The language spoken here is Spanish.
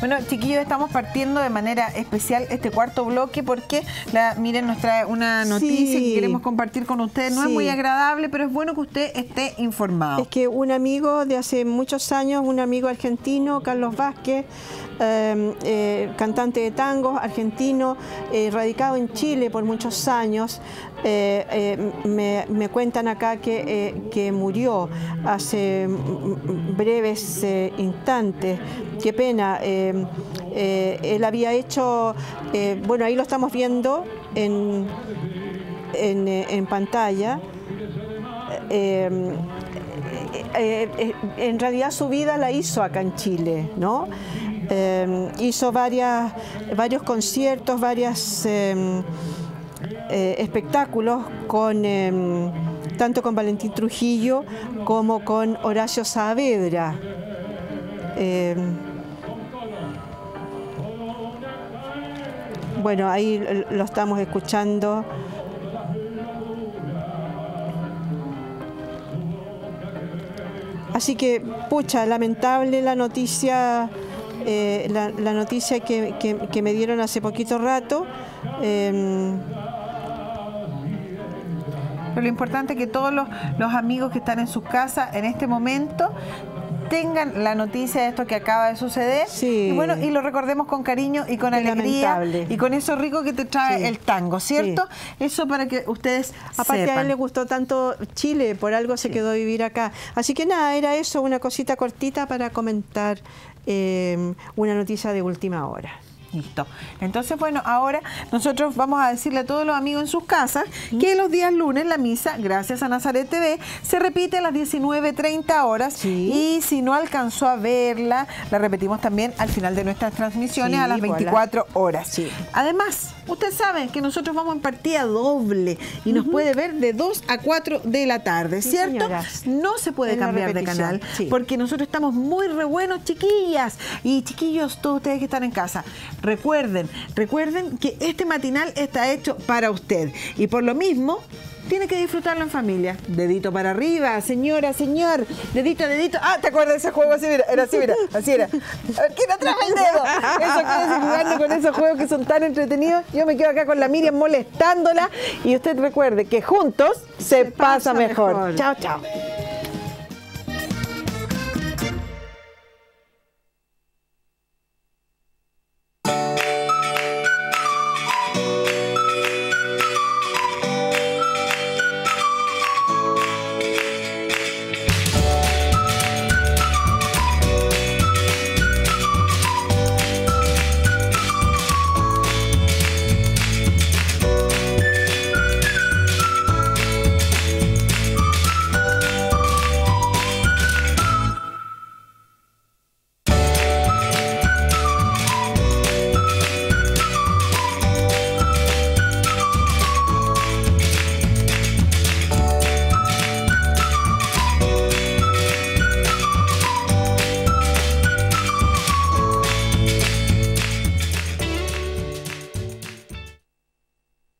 Bueno, chiquillos, estamos partiendo de manera especial este cuarto bloque porque, la, miren, nos trae una noticia que queremos compartir con ustedes. No es muy agradable, pero es bueno que usted esté informado. Es que un amigo de hace muchos años, un amigo argentino, Carlos Vázquez, em, eh, cantante de tango, argentino, eh, radicado en Chile por muchos años, eh, me, cuentan acá que, que murió hace breves instantes. Qué pena. él había hecho, bueno, ahí lo estamos viendo en, en, pantalla. Eh, eh, en realidad su vida la hizo acá en Chile, ¿no? Eh, hizo varias, varios conciertos, varios espectáculos con tanto con Valentín Trujillo como con Horacio Saavedra. Bueno, ahí lo estamos escuchando. Así que, pucha, lamentable la noticia, eh, la, noticia que, me dieron hace poquito rato. Em, Pero lo importante es que todos los, los amigos que están en sus casas en este momento tengan la noticia de esto que acaba de suceder. Y bueno, y lo recordemos con cariño y con alegría. Y con eso rico que te trae el tango, ¿cierto? Eso para que ustedes Aparte a él le gustó tanto Chile, por algo se quedó a vivir acá. Así que nada, era eso, una cosita cortita para comentar eh, una noticia de última hora. Listo. Entonces, bueno, ahora nosotros vamos a decirle a todos los amigos en sus casas que los días lunes la misa, gracias a Nazaret TV, se repite a las 19.30 horas y si no alcanzó a verla, la repetimos también al final de nuestras transmisiones a las 24 horas. Además, usted sabe que nosotros vamos en partida doble y nos puede ver de 2 a 4 de la tarde, ¿cierto? No se puede cambiar de canal porque nosotros estamos muy re buenos, chiquillas y chiquillos, todos ustedes que están en casa. Recuerden, recuerden que este matinal está hecho para usted y por lo mismo tiene que disfrutarlo en familia. Dedito para arriba, señora, señor. Dedito, dedito. Ah, ¿te acuerdas de ese juego? Así era, era así, mira, así era. ¿Quién atrás el dedo? Eso quédese jugando con esos juegos que son tan entretenidos. Yo me quedo acá con la Miriam molestándola. Y usted recuerde que juntos se, pasa, mejor. Chao, chao.